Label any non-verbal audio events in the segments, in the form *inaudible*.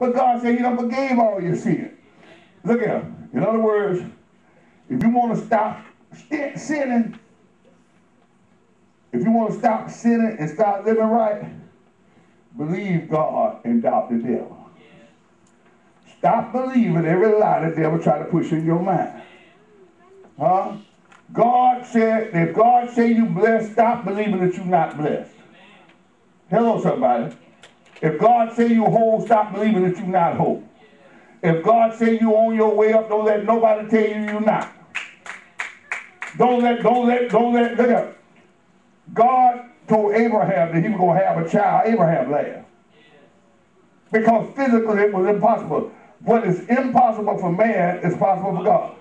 But God said he done forgave all your sin. Look at him. In other words, if you want to stop sinning, if you want to stop sinning and start living right, believe God and doubt the devil. Stop believing every lie the devil try to push in your mind. Huh? God said, if God say you blessed, stop believing that you're not blessed. Hello, somebody. If God say you whole, stop believing that you're not whole. If God say you on your way up, don't let nobody tell you you're not. Don't let, don't let, don't let, look at God told Abraham that he was going to have a child. Abraham laughed. Because physically it was impossible. What is impossible for man is possible for God.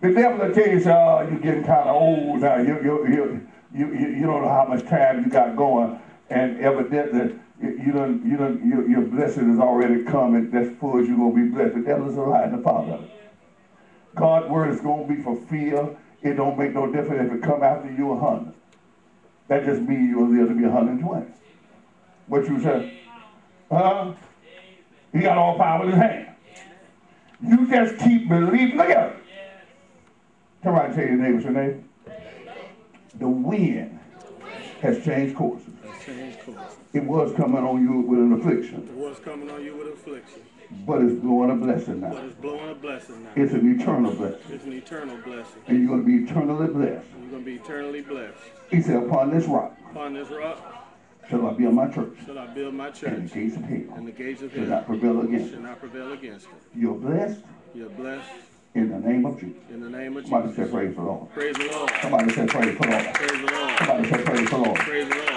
The devil will tell you, oh, you're getting kind of old now. You, you, you, you, you don't know how much time you got going. And evidently, you don't, you don't, your, blessing has already come, and that's full as you're to be blessed. The devil is a lie in the father of. God's word is going to be fulfilled. It don't make no difference if it come after you a hundred. That just means you'll live to be 120. What you say? Huh? He got all power in his hand. You just keep believing. Look at it. Come on, tell your neighbor, what's your name. The wind has changed courses. It was coming on you with an affliction. It was coming on you with affliction. But it's blowing a blessing now. But it's blowing a blessing now. It's an eternal blessing. It's an eternal blessing. And you're going to be eternally blessed. You're going to be eternally blessed. He said, upon this rock. Upon this rock. Shall I build my church? Shall I build my church? And the gates of hell. And the gates of hell. Shall not prevail against Shall not prevail against it. You're blessed. You're blessed. In the name of Jesus. In the name of Jesus. Somebody say praise the Lord. Praise the Lord. Somebody say praise the Lord. Praise the Lord. Somebody say praise the Lord. Praise the Lord.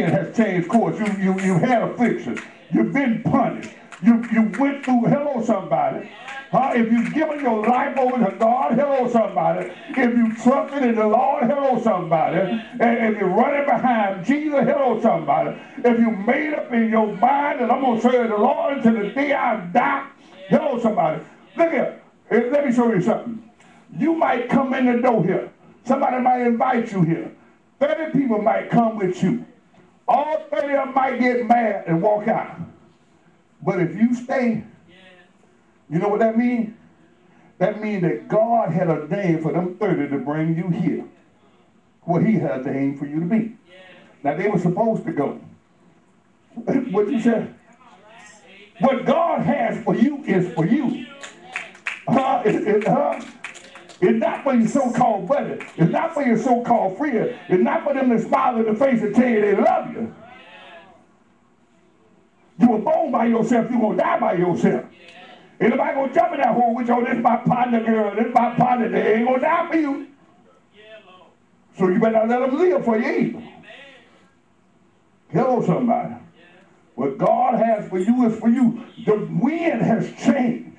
Wind has changed course. You, you, you had affliction. You've been punished. You, you went through, hello, somebody. Huh? If you've given your life over to God, hello, somebody. If you trusted in the Lord, hello, somebody. And if you're running behind Jesus, hello, somebody. If you made up in your mind that I'm going to serve the Lord until the day I die, hello, somebody. Look here. Let me show you something. You might come in the door here. Somebody might invite you here. 30 people might come with you. All 30 of them might get mad and walk out. But if you stay, you know what that means? That means that God had a ordained for them 30 to bring you here. What he had a ordained for you to be. Now they were supposed to go. *laughs* what you said? What God has for you is for you. Uh, it, it, uh, it's not for your so-called brother. It's not for your so-called friend. It's not for them to smile in the face and tell you they love you. You were born by yourself. You're going to die by yourself. Going to jump in that hole with you. Oh, this is my partner, girl. This is my partner. They ain't to die for you. So you better let them live for you. Hello, somebody. What God has for you is for you. The wind has changed.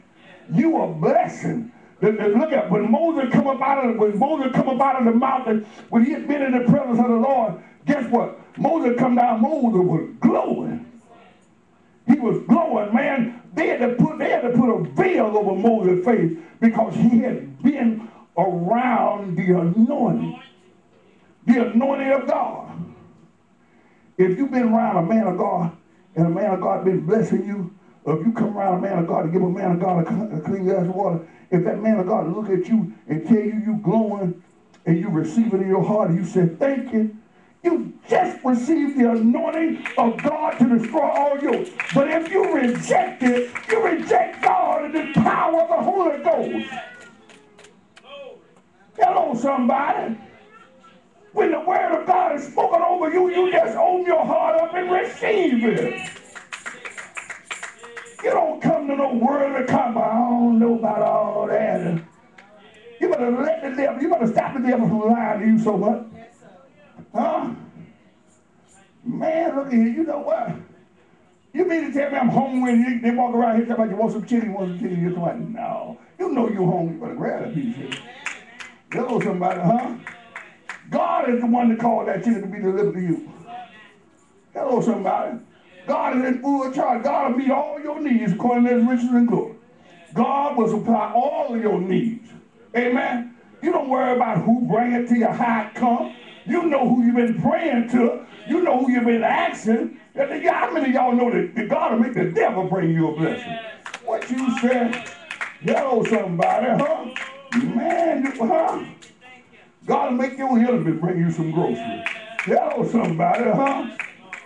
You are blessing. Look at when Moses come up out of when Moses come up out of the mountain when he had been in the presence of the Lord. Guess what? Moses come down. Moses was glowing. He was glowing, man. They had to put they had to put a veil over Moses' face because he had been around the anointing, the anointing of God. If you've been around a man of God and a man of God been blessing you, if you come around a man of God to give a man of God a, clean glass of water, if that man of God look at you and tell you you glowing and you receive it in your heart and you say thank you, you just received the anointing of God to destroy all yours. But if you reject it, you reject God and the power of the Holy Ghost. Hello, somebody. When the word of God is spoken over you, you just open your heart up and receive it. You don't come to no of. I don't know about all that. You better let the devil, you better stop the devil from lying to you so much. Huh? Man, look at here. You know what? You mean to tell me I'm hungry and you, they walk around here talking about you want some you want some chili. You're like, no. You know you're hungry. You better grab that piece here. Hello, somebody, huh? God is the one that called that chili to be delivered to you. Hello, somebody. God is in full charge. God will meet all your needs according to his riches and glory. God will supply all of your needs. Amen. You don't worry about who bring it to you, how it come. You know who you've been praying to. You know who you've been asking. How many of y'all know that, that God will make the devil bring you a blessing? What you said? Hello, somebody, huh? Man, huh? God will make your enemy bring you some groceries. Hello, somebody, huh?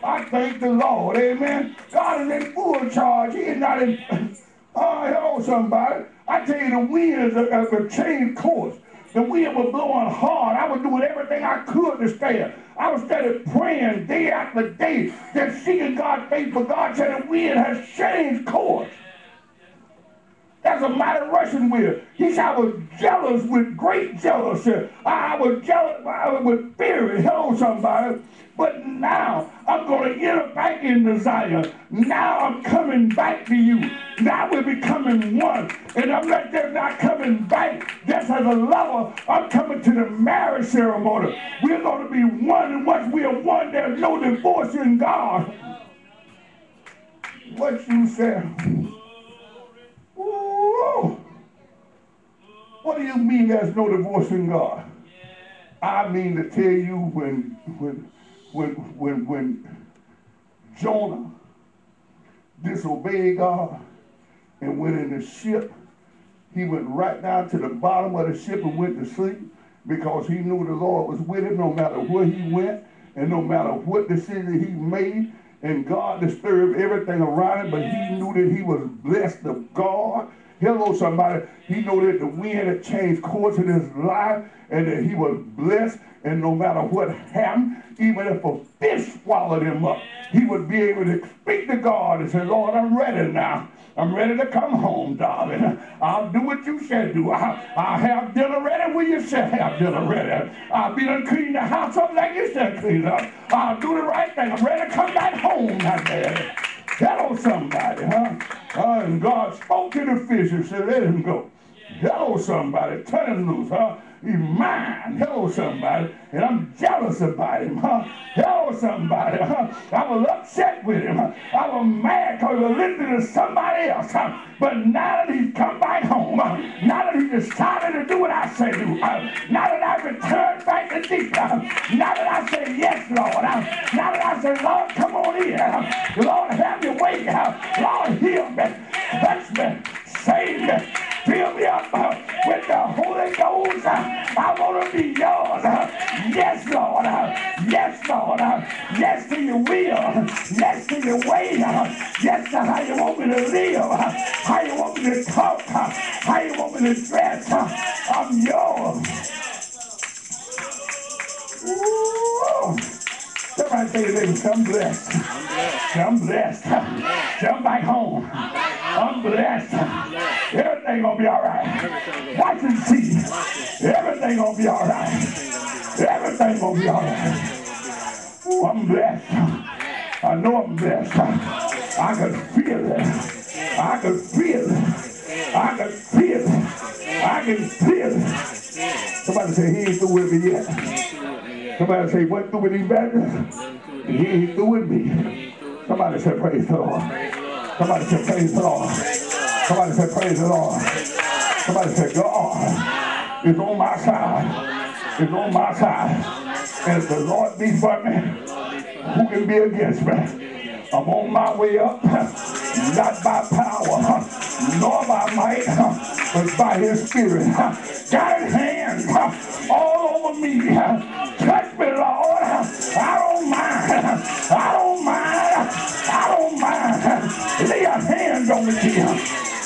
I thank the Lord, amen. God is in full charge. He is not in. *laughs* Oh, hello, somebody. I tell you, the winds have changed course. The wind was blowing hard. I was doing everything I could to stay. I was started praying day after day, just seeing God's face. But God said the wind has changed course. That's a mighty Russian wind. He said, I was jealous with great jealousy. I was jealous I was with fear. Hello, somebody. But now I'm going to enter back into Zion. Now I'm coming back to you. Now we're becoming one. And I'm not just not coming back just as a lover. I'm coming to the marriage ceremony. We're going to be one. And once we are one, there's no divorce in God. What you said? Ooh. What do you mean there's no divorce in God? I mean to tell you when when when when when Jonah disobeyed God and went in the ship, he went right down to the bottom of the ship and went to sleep because he knew the Lord was with him no matter where he went and no matter what decision he made. And God disturbed everything around him, but he knew that he was blessed of God. Hello, somebody. He know that the wind had changed course in his life and that he was blessed. And no matter what happened, even if a fish swallowed him up, he would be able to speak to God and say, Lord, I'm ready now. I'm ready to come home, darling. I'll do what you said do. I'll, I'll have dinner ready when you said have dinner ready. I'll be done clean the house up like you said clean up. I'll do the right thing. I'm ready to come back home now, Daddy. Hello, somebody, huh? Uh, and God spoke to the fish and said, let him go. Hello, somebody. Turn him loose, huh? He's mine. Hello, somebody. And I'm jealous about him. Huh? Hello, somebody. Huh? I was upset with him. Huh? I was mad because he was listening to somebody else. Huh? But now that he's come back home, huh? now that he decided to do what I say do, huh? now that I've returned back to deep, huh? now that I say yes, Lord, huh? now that I say, Lord, come on in. Huh? Lord, have your way. Huh? Lord, heal me, touch me, save me, fill me up uh, I want to be yours. Yes, Lord. Yes, Lord. Yes to your will. Yes to your way. Yes to how you want me to live. How you want me to talk. How you want me to dress. I'm yours. Ooh. Somebody say them, I'm blessed. I'm blessed. Come back home. I'm blessed. Everything gonna be all right. Watch and see. Everything gonna be all right. Everything gonna be all right. Ooh, I'm blessed. I know I'm blessed. I can feel it. I can feel it. I can feel it. I can feel it. Somebody say he ain't through with me yet. Somebody say what through with him back? He ain't through with me. Somebody say praise the Lord. Somebody say praise the Lord. Somebody say praise the Lord. Somebody say God is on my side. Is on my side. And if the Lord be for me, who can be against me? I'm on my way up, not by power, nor by might, but by his spirit. Got his hand all over me. Touch me, Lord. I don't mind. I don't mind. I don't mind. Lay your hands on me.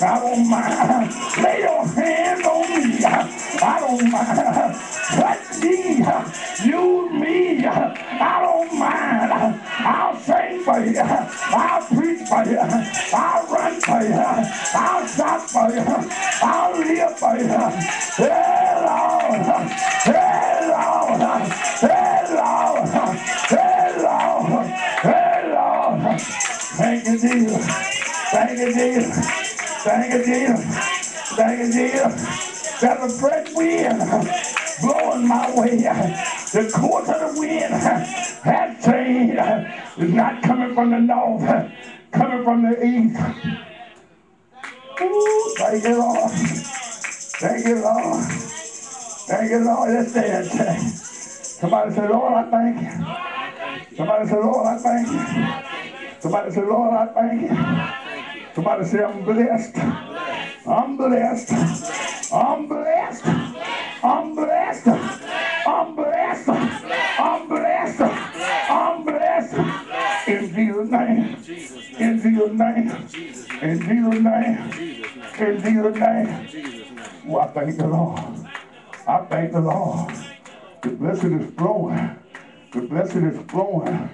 I don't mind. Lay your hands on. I don't mind. From the north, coming from the east. Ooh, thank you, Lord. Thank you, Lord. Thank you, Lord. Let's stand. Somebody say, Lord, I thank you. Somebody say, Lord, I thank you. Somebody say, Lord, I thank you. Somebody say, I'm blessed. I'm blessed. I'm blessed. I'm blessed. Jesus' name. In Jesus' name. In Jesus' name. In Jesus' name. Oh, I thank the Lord. I thank the Lord. The blessing is flowing. The blessing is flowing.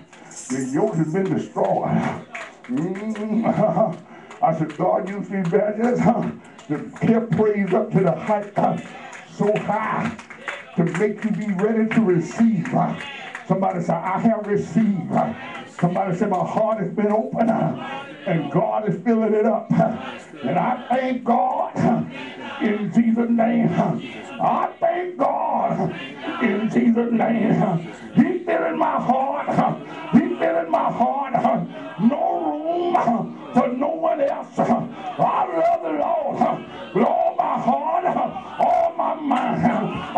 The yoke has been destroyed. Mm. *laughs* I said, God used these badges huh, to keep praise up to the height so high to make you be ready to receive. Uh, somebody said, I have received. Uh, somebody said, my heart has been open uh, and God is filling it up. Uh, and I thank God uh, in Jesus' name. Uh, I thank God uh, in Jesus' name. Uh, He's filling my heart. He's filling my heart. No room for no one else. I love the Lord with all my heart, all my mind,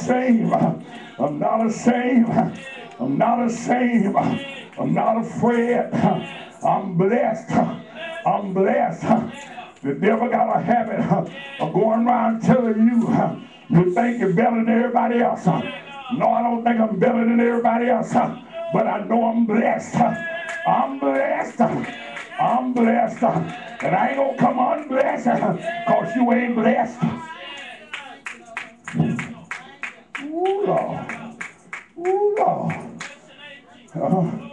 ashamed. I'm not ashamed. I'm not ashamed. I'm not afraid. I'm blessed. I'm blessed. The devil got a habit of going around telling you you think you're better than everybody else. No, I don't think I'm better than everybody else, but I know I'm blessed. I'm blessed. I'm blessed. And I ain't gonna come unblessed because you ain't blessed. Ooh, Lord. Ooh, Lord. Uh,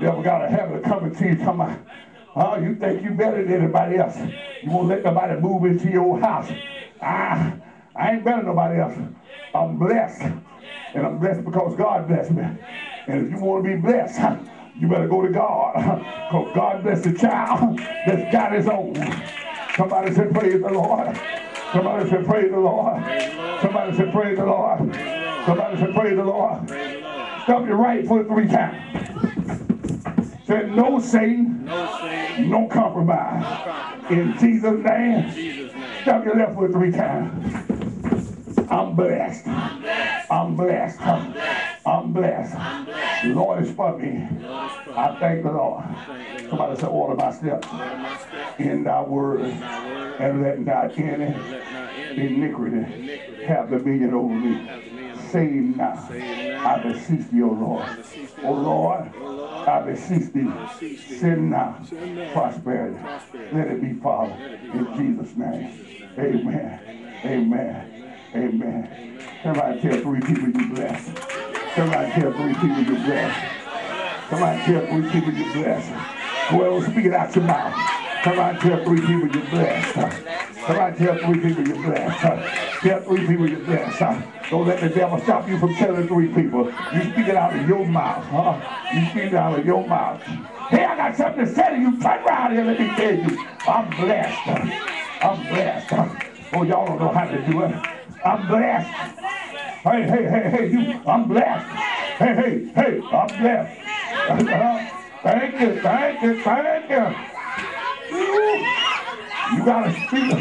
devil got a habit of coming to you talking about, oh, you think you better than anybody else. You won't let nobody move into your house. Ah, I ain't better than nobody else. I'm blessed. And I'm blessed because God blessed me. And if you want to be blessed, you better go to God. *laughs* Because God bless the child that's got his own. Somebody said, praise the Lord. Somebody said, praise the Lord. Somebody say, praise the Lord. Somebody say, praise the Lord. Stomp your right foot three times. Say, no Satan, No Satan, no compromise. No compromise. In Jesus' name, Jesus' name. stomp your left foot three times. I'm blessed. I'm blessed. I'm blessed. I'm The Lord is for me. I thank the Lord. Somebody say, order my steps Order my steps, in thy word my word, and let not any let not any iniquity have dominion over me. Dominion now. I beseech thee, O Lord. O Lord, I beseech thee. Send now prosperity. Let it be, Father, in Jesus' name. Amen. Amen. Amen. Somebody tell three people you bless. Somebody tell three people you blessed. Somebody tell three people you bless. Ahead speak it out your mouth. Somebody tell three people you're blessed. Somebody tell three people you're blessed. Tell three people you're blessed. Don't let the devil stop you from telling three people. You speak it out of your mouth. Huh? You speak it out of your mouth. Hey, I got something to say to you. Turn around here. Let me tell you. I'm blessed. I'm blessed. Oh, y'all don't know how to do it. I'm blessed. Hey, hey, hey, hey, you. I'm blessed. Hey, hey, hey, I'm blessed. *laughs* thank you, thank you, thank you. You gotta speak.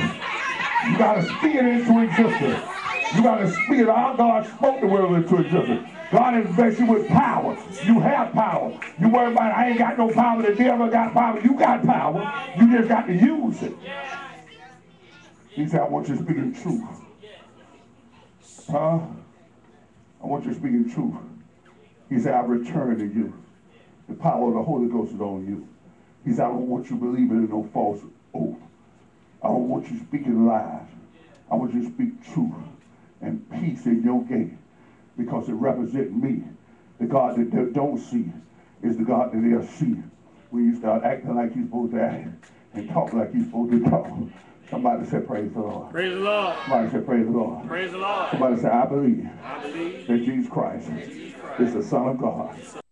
You gotta speak it into existence. You gotta speak it. Our God spoke the word into existence. God has blessed you with power. You have power. You worry about I ain't got no power. The devil got power. You got power. You just got to use it. He said, I want you speaking truth. Huh? I want you speaking truth. He said, I return to you. The power of the Holy Ghost is on you. He said, I don't want you believing in no false oath. I don't want you speaking lies. I want you to speak truth and peace in your gate because it represents me. The God that they don't see is the God that they'll see when you start acting like you're supposed to act and talk like you're supposed to talk. Somebody say, Praise the Lord. Praise the Lord. Somebody say, Praise the Lord. Praise the Lord. Somebody say, I believe I believe that Jesus Christ is the Son of God